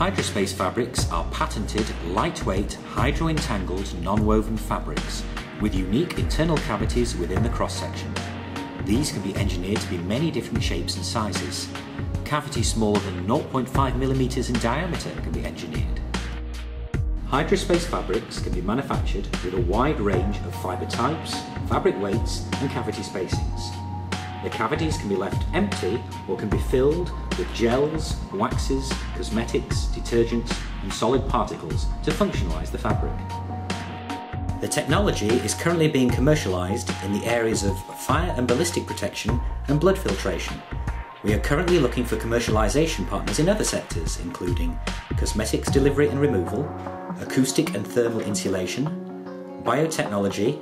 Hydrospace fabrics are patented, lightweight, hydro-entangled, non-woven fabrics with unique internal cavities within the cross-section. These can be engineered to be many different shapes and sizes. Cavities smaller than 0.5 millimeters in diameter can be engineered. Hydrospace fabrics can be manufactured with a wide range of fibre types, fabric weights and cavity spacings. The cavities can be left empty or can be filled with gels, waxes, cosmetics, detergents and solid particles to functionalise the fabric. The technology is currently being commercialised in the areas of fire and ballistic protection and blood filtration. We are currently looking for commercialisation partners in other sectors, including cosmetics delivery and removal, acoustic and thermal insulation, biotechnology,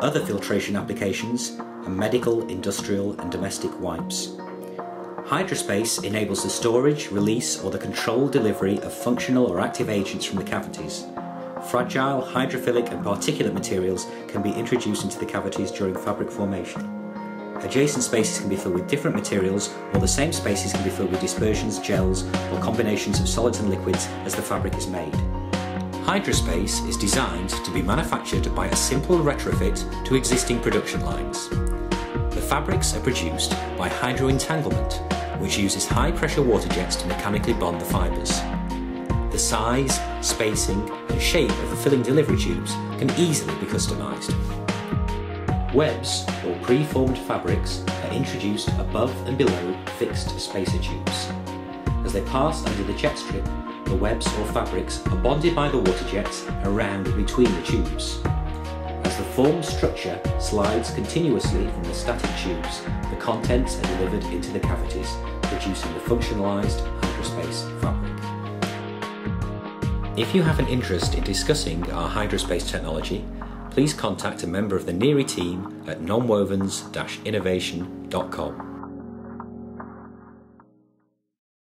other filtration applications, and medical, industrial, and domestic wipes. Hydrospace enables the storage, release, or the controlled delivery of functional or active agents from the cavities. Fragile, hydrophilic, and particulate materials can be introduced into the cavities during fabric formation. Adjacent spaces can be filled with different materials, or the same spaces can be filled with dispersions, gels, or combinations of solids and liquids as the fabric is made. Hydrospace is designed to be manufactured by a simple retrofit to existing production lines. The fabrics are produced by hydroentanglement, which uses high pressure water jets to mechanically bond the fibres. The size, spacing and shape of the filling delivery tubes can easily be customised. Webs or pre-formed fabrics are introduced above and below fixed spacer tubes. As they pass under the jet strip, the webs or fabrics are bonded by the water jets around between the tubes. As the formed structure slides continuously from the static tubes, the contents are delivered into the cavities, producing the functionalised hydrospace fabric. If you have an interest in discussing our hydrospace technology, please contact a member of the NIRI team at nonwovens-innovation.com.